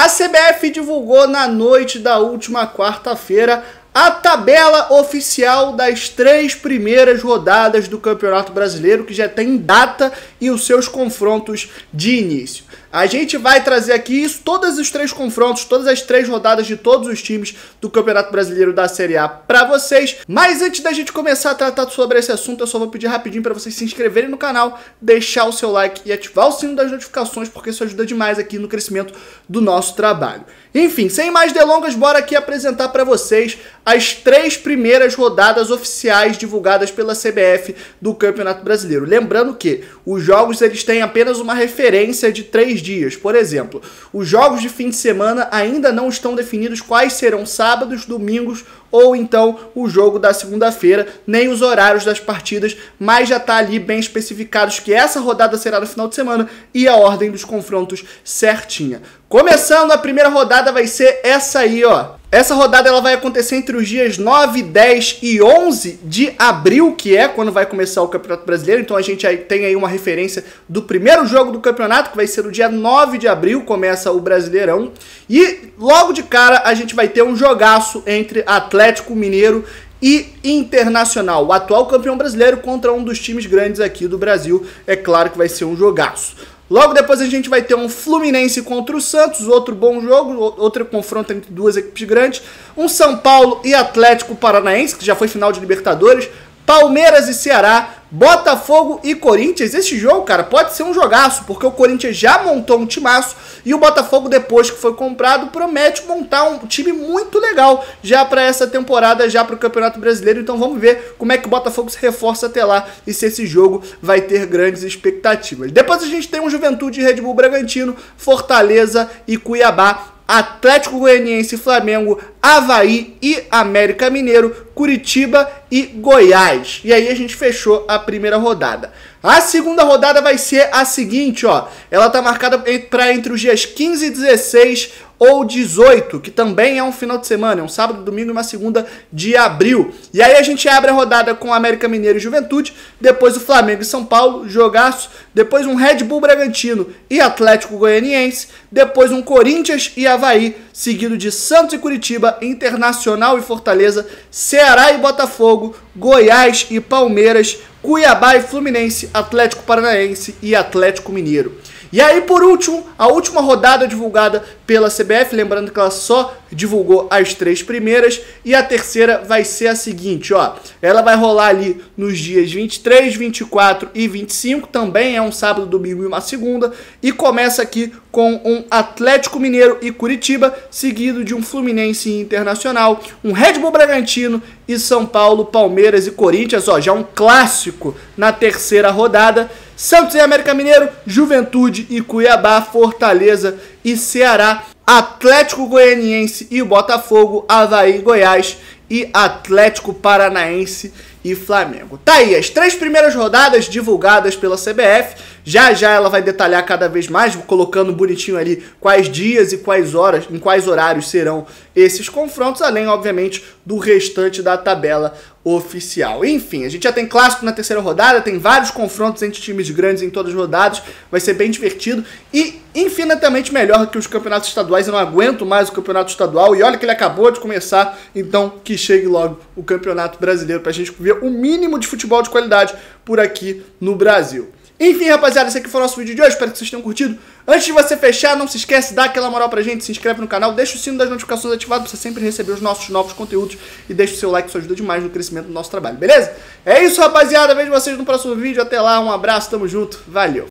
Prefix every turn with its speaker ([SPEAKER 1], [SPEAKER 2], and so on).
[SPEAKER 1] A CBF divulgou na noite da última quarta-feira a tabela oficial das três primeiras rodadas do Campeonato Brasileiro, que já tem data e os seus confrontos de início. A gente vai trazer aqui isso, todos os três confrontos, todas as três rodadas de todos os times do Campeonato Brasileiro da Série A para vocês. Mas antes da gente começar a tratar sobre esse assunto, eu só vou pedir rapidinho para vocês se inscreverem no canal, deixar o seu like e ativar o sino das notificações, porque isso ajuda demais aqui no crescimento do nosso trabalho. Enfim, sem mais delongas, bora aqui apresentar para vocês as três primeiras rodadas oficiais divulgadas pela CBF do Campeonato Brasileiro. Lembrando que os jogos eles têm apenas uma referência de três dias. Por exemplo, os jogos de fim de semana ainda não estão definidos quais serão sábados, domingos ou então o jogo da segunda-feira, nem os horários das partidas, mas já está ali bem especificados que essa rodada será no final de semana e a ordem dos confrontos certinha. Começando a primeira rodada vai ser essa aí, ó. Essa rodada ela vai acontecer entre os dias 9, 10 e 11 de abril, que é quando vai começar o Campeonato Brasileiro. Então a gente aí tem aí uma referência do primeiro jogo do campeonato, que vai ser o dia 9 de abril, começa o Brasileirão. E logo de cara a gente vai ter um jogaço entre Atlético Mineiro e Internacional, o atual campeão brasileiro contra um dos times grandes aqui do Brasil. É claro que vai ser um jogaço. Logo depois a gente vai ter um Fluminense contra o Santos, outro bom jogo, outro confronto entre duas equipes grandes. Um São Paulo e Atlético Paranaense, que já foi final de Libertadores. Palmeiras e Ceará, Botafogo e Corinthians. Esse jogo, cara, pode ser um jogaço, porque o Corinthians já montou um timaço e o Botafogo, depois que foi comprado, promete montar um time muito legal já para essa temporada, já para o Campeonato Brasileiro. Então vamos ver como é que o Botafogo se reforça até lá e se esse jogo vai ter grandes expectativas. Depois a gente tem um Juventude Red Bull Bragantino, Fortaleza e Cuiabá. Atlético Goianiense, Flamengo, Havaí e América Mineiro, Curitiba e Goiás. E aí a gente fechou a primeira rodada. A segunda rodada vai ser a seguinte, ó. Ela tá marcada para entre os dias 15 e 16 ou 18, que também é um final de semana, é um sábado, domingo e uma segunda de abril. E aí a gente abre a rodada com América Mineiro e Juventude, depois o Flamengo e São Paulo, jogaço, depois um Red Bull Bragantino e Atlético Goianiense, depois um Corinthians e Havaí, seguido de Santos e Curitiba, Internacional e Fortaleza, Ceará e Botafogo, Goiás e Palmeiras, Cuiabá e Fluminense, Atlético Paranaense e Atlético Mineiro. E aí, por último, a última rodada divulgada pela CBF, lembrando que ela só divulgou as três primeiras, e a terceira vai ser a seguinte, ó. Ela vai rolar ali nos dias 23, 24 e 25, também é um sábado, domingo e uma segunda, e começa aqui com um Atlético Mineiro e Curitiba, seguido de um Fluminense Internacional, um Red Bull Bragantino e São Paulo, Palmeiras e Corinthians, ó, já um clássico na terceira rodada. Santos e América Mineiro, Juventude e Cuiabá, Fortaleza e Ceará, Atlético Goianiense e Botafogo, Havaí Goiás e Atlético Paranaense e Flamengo. Tá aí, as três primeiras rodadas divulgadas pela CBF. Já já ela vai detalhar cada vez mais, colocando bonitinho ali quais dias e quais horas, em quais horários serão esses confrontos, além, obviamente, do restante da tabela oficial. Enfim, a gente já tem clássico na terceira rodada, tem vários confrontos entre times grandes em todas as rodadas, vai ser bem divertido e infinitamente melhor que os campeonatos estaduais. Eu não aguento mais o campeonato estadual e olha que ele acabou de começar, então que chegue logo o campeonato brasileiro para a gente ver o mínimo de futebol de qualidade por aqui no Brasil. Enfim, rapaziada, esse aqui foi o nosso vídeo de hoje. Espero que vocês tenham curtido. Antes de você fechar, não se esquece, dá aquela moral pra gente, se inscreve no canal, deixa o sino das notificações ativado pra você sempre receber os nossos novos conteúdos e deixa o seu like, isso ajuda demais no crescimento do nosso trabalho, beleza? É isso, rapaziada. Vejo vocês no próximo vídeo. Até lá, um abraço, tamo junto, valeu!